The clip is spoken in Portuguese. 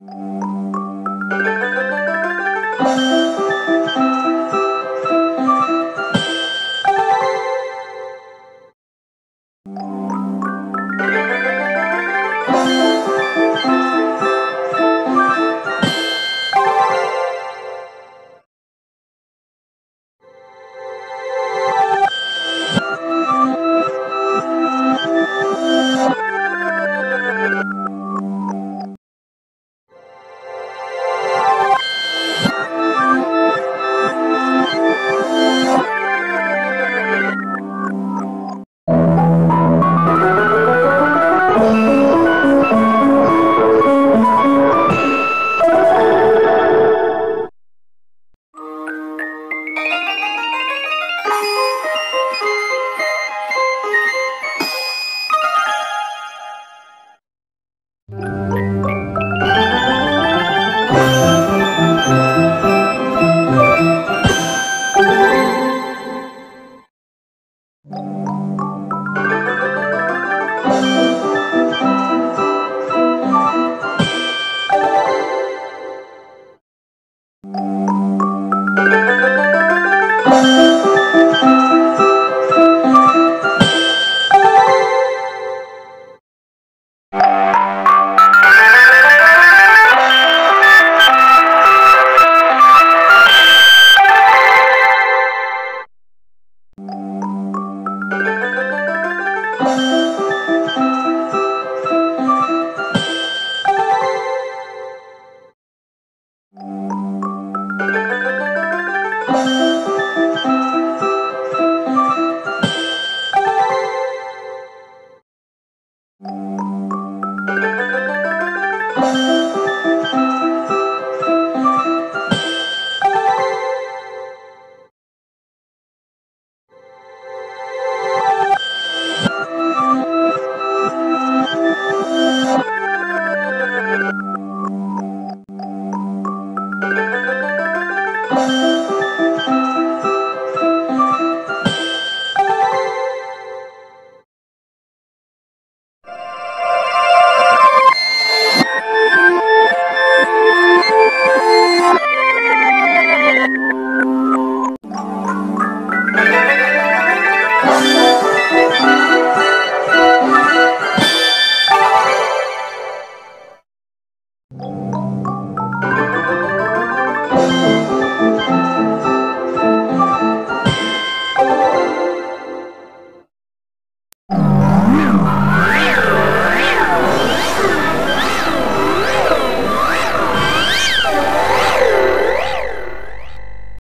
Música Música Música